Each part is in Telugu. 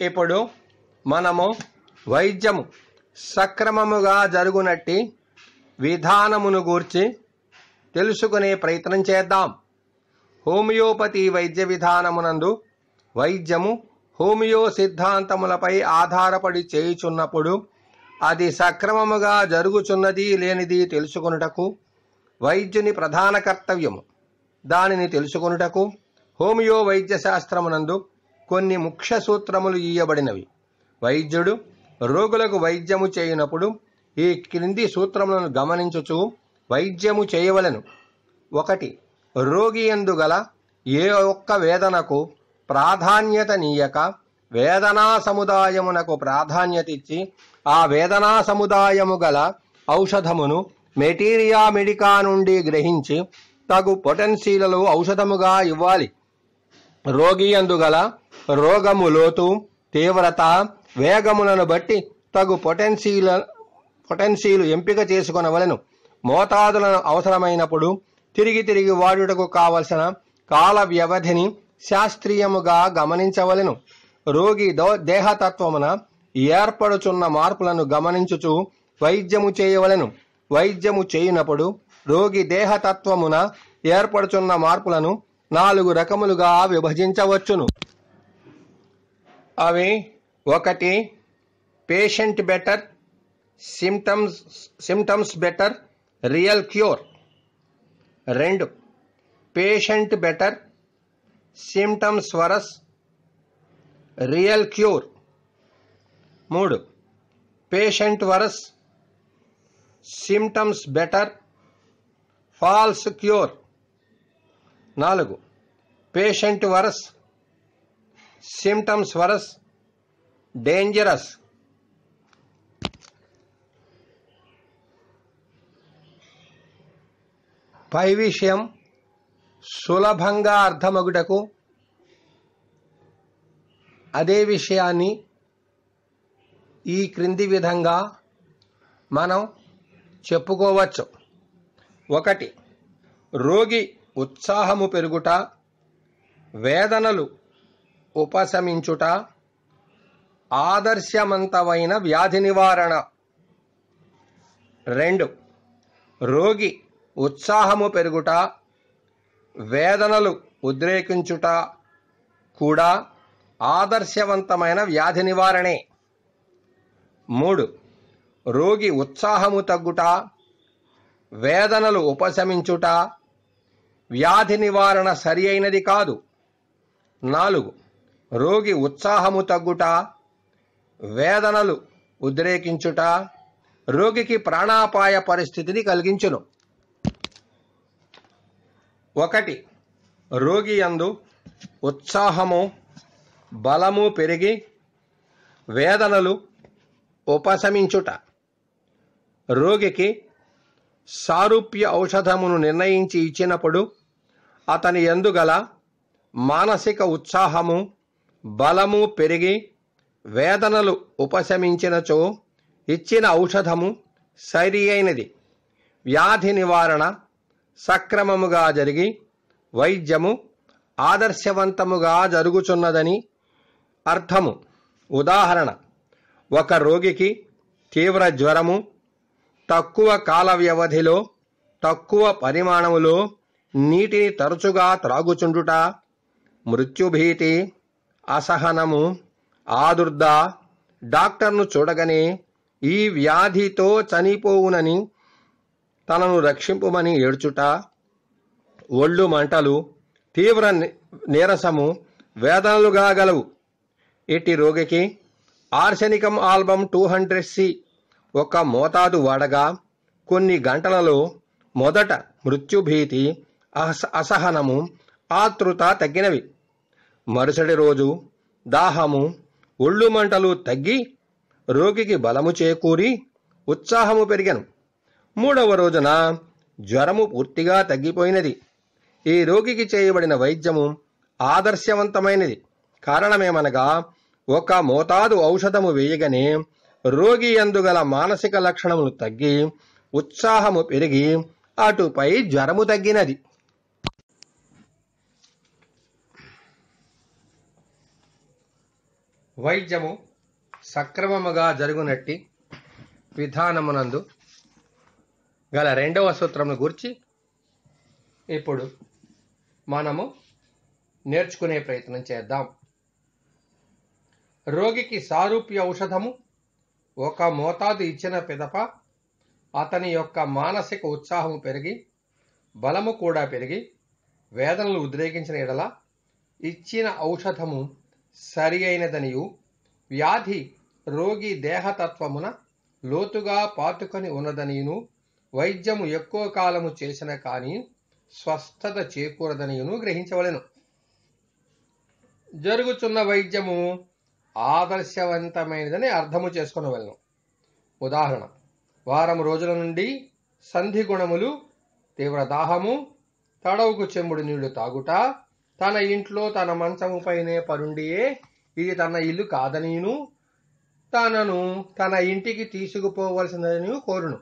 ఇప్పుడు మనము వైద్యము సక్రమముగా జరుగునట్టి విధానమును గూర్చి తెలుసుకునే ప్రయత్నం చేద్దాం. హోమియోపతి వైద్య విధానమునందు వైద్యము హోమియో సిద్ధాంతములపై ఆధారపడి చేయుచున్నప్పుడు అది సక్రమముగా జరుగుచున్నది లేనిది తెలుసుకొనుటకు వైద్యుని ప్రధాన కర్తవ్యము. దానిని తెలుసుకొనుటకు హోమియో వైద్య శాస్త్రమునందు కొన్ని ముఖ్య సూత్రములు ఇయ్యబడినవి. వైద్యుడు రోగులకు వైద్యము చేయనప్పుడు ఈ క్రింది సూత్రములను గమనించుచు వైద్యము చేయవలెను. ఒకటి రోగి ఎందుగల ఏ ఒక్క వేదనకు ప్రాధాన్యత నీయక వేదనా సముదాయమునకు ప్రాధాన్యత ఇచ్చి ఆ వేదనా సముదాయము గల ఔషధమును మెటీరియా మెడికా నుండి గ్రహించి తగు పొటెన్సీలలో ఔషధముగా ఇవ్వాలి. రోగి అందుగల రోగము లోతు తీవ్రత వేగములను బట్టి తగు పొటెన్సీల పొటెన్సీలు ఎంపిక చేసుకొనవలెను. మోతాదులను అవసరమైనప్పుడు తిరిగి తిరిగి వాడుటకు కావలసిన కాల వ్యవధిని శాస్త్రీయముగా గమనించవలెను. రోగి దో దేహతత్వమున ఏర్పడుచున్న మార్పులను గమనించుచు వైద్యము చేయవలెను. వైద్యము చేయునప్పుడు రోగి దేహతత్వమున ఏర్పడుచున్న మార్పులను నాలుగు రకములుగా విభజించవచ్చును. అవి ఒకటి patient better symptoms symptoms better real cure. రెండు patient better symptoms worse real cure. మూడు patient worse symptoms better false cure. నాలుగు. Patient worse symptoms worse dangerous పై విషయం సులభంగా అర్థమగుటకు అదే విషయాన్ని ఈ క్రింది విధంగా మనం చెప్పుకోవచ్చు. ఒకటి రోగి ఉత్సాహము పెరుగుట వేదనలు ఉపశమించుట ఆదర్శవంతమైన వ్యాధి నివారణ. రెండు రోగి ఉత్సాహము పెరుగుట వేదనలు ఉద్రేకించుట కూడా ఆదర్శవంతమైన వ్యాధి నివారణే. మూడు రోగి ఉత్సాహము తగ్గుట వేదనలు ఉపశమించుట వ్యాధి నివారణ సరి అయినది కాదు. నాలుగు రోగి ఉత్సాహము తగ్గుట వేదనలు ఉద్రేకించుట రోగికి ప్రాణాపాయ పరిస్థితిని కలిగించును. ఒకటి రోగి యందు ఉత్సాహము బలము పెరిగి వేదనలు ఉపశమించుట. రోగికి సారూప్య ఔషధమును నిర్ణయించి ఇచ్చినప్పుడు అతని ఎందుగల మానసిక ఉత్సాహము బలము పెరిగి వేదనలు ఉపశమించినచో ఇచ్చిన ఔషధము సరి అయినది. వ్యాధి నివారణ సక్రమముగా జరిగి వైద్యము ఆదర్శవంతముగా జరుగుచున్నదని అర్థము. ఉదాహరణ ఒక రోగికి తీవ్ర జ్వరము తక్కువ కాల వ్యవధిలో తక్కువ పరిమాణములో నీటిని తరచుగా త్రాగుచుండుట మృత్యుభీతి అసహనము ఆదుర్ద డాక్టర్ను చూడగానే ఈ వ్యాధితో చనిపోవునని తనను రక్షింపుమని ఏడ్చుట ఒళ్ళు మంటలు తీవ్ర ని- నీరసము వేదనలుగా గలవు ఇట్టి రోగికి arsenicum album two hundred C ఒక మోతాదు వాడగా కొన్ని గంటలలో మొదట మృత్యుభీతి అస అసహనము ఆతృత తగ్గినవి. మరుసటి రోజు దాహము ఒళ్ళు మంటలు తగ్గి రోగికి బలము చేకూరి ఉత్సాహము పెరిగను. మూడవ రోజున జ్వరము పూర్తిగా తగ్గిపోయినది. ఈ రోగికి చేయబడిన వైద్యము ఆదర్శవంతమైనది. కారణమేమనగా ఒక మోతాదు ఔషధము వేయగానే రోగి అందుగల మానసిక లక్షణములు తగ్గి ఉత్సాహము పెరిగి అటుపై జ్వరము తగ్గినది. వైద్యము సక్రమముగా జరుగునట్టి విధానమునందు గల రెండవ సూత్రమును గురించి ఇప్పుడు మనము నేర్చుకునే ప్రయత్నం చేద్దాం. రోగికి సారూప్య ఔషధము ఒక మోతాదు ఇచ్చిన పిదప అతని యొక్క మానసిక ఉత్సాహము పెరిగి బలము కూడా పెరిగి వేదనలు ఉద్రేకించిన ఎడల ఇచ్చిన ఔషధము సరి అయినదనియు వ్యాధి రోగి దేహతత్వమున లోతుగా పాతుకొని ఉన్నదనియును వైద్యము ఎక్కువ కాలము చేసిన కానీ స్వస్థత చేకూరదనియును గ్రహించవలెను. జరుగుతున్న వైద్యము ఆదర్శవంతమైనదని అర్థము చేసుకునవలను ఉదాహరణ వారం రోజుల నుండి సంధి గుణములు తీవ్ర దాహము తడవుకు చెంబుడు నీళ్ళు తాగుట తన ఇంట్లో తన మంచము పైనే పరుండియే ఇది తన ఇల్లు కాదనీను తనను తన ఇంటికి తీసుకుపోవలసిందని కోరును.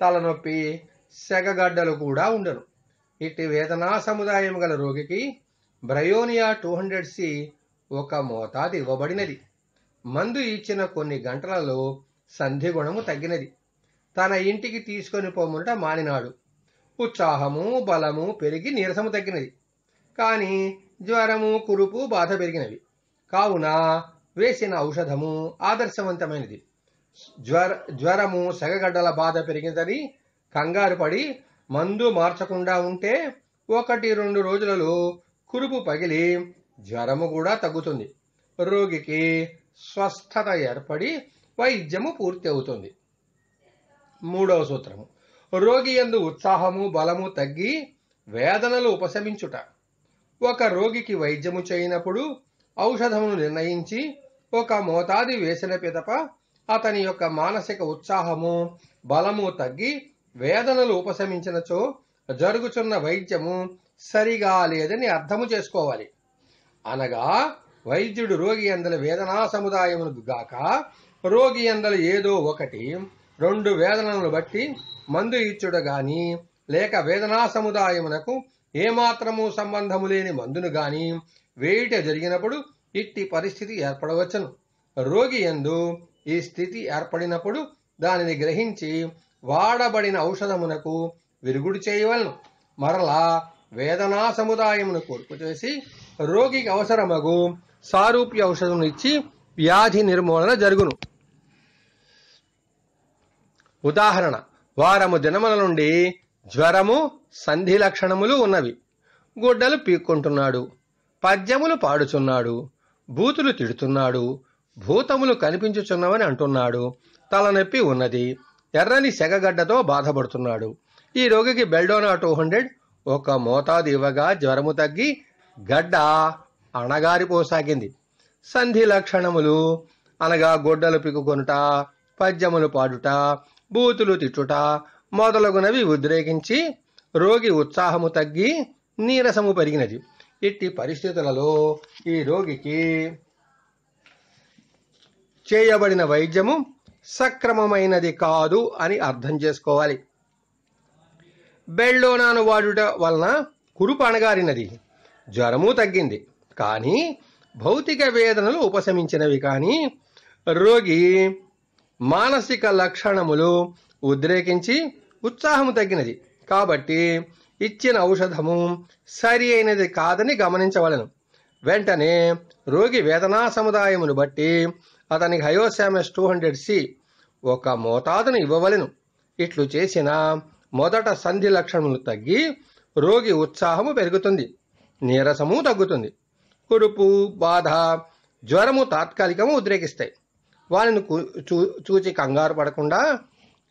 తలనొప్పి సెగగడ్డలు కూడా ఉండను. ఇట్టి వేదనా సముదాయం గల రోగికి బ్రయోనియా టూ హండ్రెడ్ సి ఒక మోతాదు ఇవ్వబడినది. మందు ఇచ్చిన కొన్ని గంటలలో సంధి గుణము తగ్గినది. తన ఇంటికి తీసుకొని పోముట మానినాడు. ఉత్సాహము బలము పెరిగి నీరసము తగ్గినది. కానీ జ్వరము కురుపు బాధ పెరిగినవి కావున వేసిన ఔషధము ఆదర్శవంతమైనది. జ్వర జ్వరము సెగగడ్డల బాధ పెరిగిందని కంగారు పడి మందు మార్చకుండా ఉంటే ఒకటి రెండు రోజులలో కురుపు పగిలి జ్వరము కూడా తగ్గుతుంది. రోగికి స్వస్థత ఏర్పడి వైద్యము పూర్తి అవుతుంది. మూడవ సూత్రము. రోగి యందు ఉత్సాహము బలము తగ్గి వేదనలు ఉపశమించుట. ఒక రోగికి వైద్యము చేయనప్పుడు ఔషధమును నిర్ణయించి ఒక మోతాది వేసిన పిదప అతని యొక్క మానసిక ఉత్సాహము బలము తగ్గి వేదనలు ఉపశమించినచో జరుగుచున్న వైద్యము సరిగా లేదని అర్థము చేసుకోవాలి. అనగా వైద్యుడు రోగి అందల వేదనా సముదాయమును గాక రోగి అందల ఏదో ఒకటి రెండు వేదనలను బట్టి మందు ఇచ్చుడు గాని లేక వేదనా సముదాయమునకు ఏమాత్రము సంబంధము లేని మందును గాని వేయుట జరిగినప్పుడు ఇట్టి పరిస్థితి ఏర్పడవచ్చును. రోగి యందు ఈ స్థితి ఏర్పడినప్పుడు దానిని గ్రహించి వాడబడిన ఔషధమునకు విరుగుడు చేయవలను. మరలా వేదనా సముదాయమును కూర్పు చేసి రోగికి అవసరమగు సారూప్య ఔషధం ఇచ్చి వ్యాధి నిర్మూలన జరుగును. ఉదాహరణ వారము దినముల నుండి జ్వరము సంధి లక్షణములు ఉన్నవి. గుడ్డలు పీక్కుంటున్నాడు పద్యములు పాడుచున్నాడు బూతులు తిడుతున్నాడు భూతములు కనిపించుచున్నవని అంటున్నాడు తలనొప్పి ఉన్నది ఎర్రని సెగగడ్డతో బాధపడుతున్నాడు. ఈ రోగికి బెల్డోనా టూ హండ్రెడ్ ఒక మోతాదు ఇవ్వగా జ్వరము తగ్గి గడ్డ అణగారిపోసాగింది. సంధి లక్షణములు అనగా గొడ్డలు పిక్కుకొనుట పద్యములు పాడుట బూతులు తిట్టుట మొదలగునవి ఉద్రేకించి రోగి ఉత్సాహము తగ్గి నీరసము పెరిగినది. ఇట్టి పరిస్థితులలో ఈ రోగికి చేయబడిన వైద్యము సక్రమమైనది కాదు అని అర్థం చేసుకోవాలి. బెల్డోనాను వాడుట వలన కురుపు అణగారినది. జ్వరము తగ్గింది. కానీ భౌతిక వేదనలు ఉపశమించినవి. కానీ రోగి మానసిక లక్షణములు ఉద్రేకించి ఉత్సాహము తగ్గినది. కాబట్టి ఇచ్చిన ఔషధము సరి అయినది కాదని గమనించవలను. వెంటనే రోగి వేదనా సముదాయమును బట్టి అతనికి హయోసామస్ టూ హండ్రెడ్ సి ఒక మోతాదును ఇవ్వవలెను. ఇట్లు చేసిన మొదట సంధి లక్షణములు తగ్గి రోగి ఉత్సాహము పెరుగుతుంది. నీరసము తగ్గుతుంది. కురుపు బాధ జ్వరము తాత్కాలికము ఉద్రేకిస్తాయి. వారిని చూ- చూచి కంగారు పడకుండా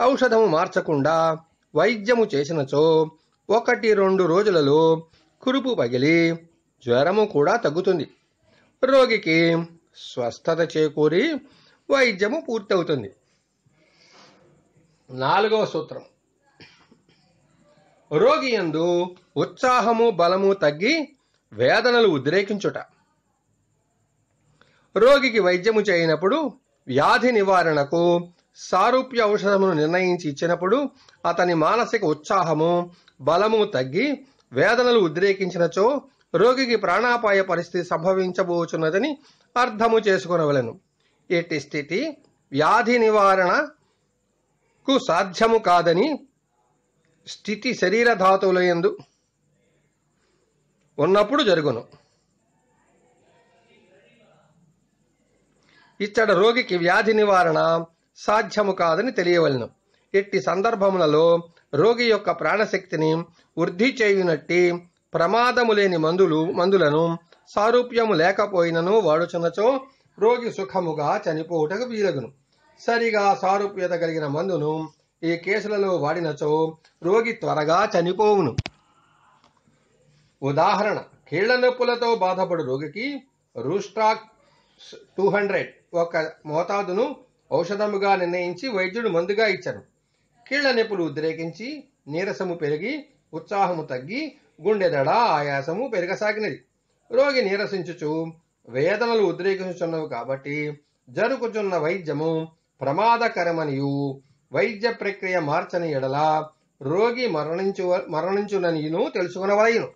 ఔషధము మార్చకుండా వైద్యము చేసినచో ఒకటి రెండు రోజులలో కురుపు పగిలి జ్వరము కూడా తగ్గుతుంది. రోగికి స్వస్థత చేకూరి వైద్యము పూర్తవుతుంది. నాలుగవ సూత్రం. రోగి యందు ఉత్సాహము బలము తగ్గి వేదనలు ఉద్రేకించుట. రోగికి వైద్యము చేయనప్పుడు వ్యాధి నివారణకు సారూప్య ఔషధమును నిర్ణయించి ఇచ్చినప్పుడు అతని మానసిక ఉత్సాహము బలము తగ్గి వేదనలు ఉద్రేకించినచో రోగికి ప్రాణాపాయ పరిస్థితి సంభవించబోచున్నదని అర్థము చేసుకునవలను. ఎట్టి స్థితి వ్యాధి నివారణకు సాధ్యము కాదని స్థితి శరీర ధాతువులయందు ఉన్నప్పుడు జరుగును. ఇచ్చట రోగికి వ్యాధి నివారణ సాధ్యము కాదని తెలియవలెను. ఎట్టి సందర్భములలో రోగి యొక్క ప్రాణశక్తిని వృద్ధి చేయునట్టి ప్రమాదము లేని మందులు మందులను సారూప్యము లేకపోయినను వాడుచున్నచో రోగి సుఖముగా చనిపోవుటకు వీలగును. సరిగా సారూప్యత కలిగిన మందును ఈ కేసులలో వాడినచో రోగి త్వరగా చనిపోవును. ఉదాహరణ కీళ్ళ నొప్పులతో బాధపడు రోగికి రూస్టాక్ టూ హండ్రెడ్ ఒక మోతాదును ఔషధముగా నిర్ణయించి వైద్యుడు మందుగా ఇచ్చాను. కీళ్ళ నొప్పులు ఉద్రేకించి నీరసము పెరిగి ఉత్సాహము తగ్గి గుండెదడ ఆయాసము పెరగసాగినది. రోగి నీరసించుచు వేదనలు ఉద్రేకించుచున్నవి కాబట్టి జరుగుచున్న వైద్యము ప్రమాదకరమనియు వైద్య ప్రక్రియ మార్చని ఎడల రోగి మరణించు మరణించుననియును తెలుసుకునవలయును.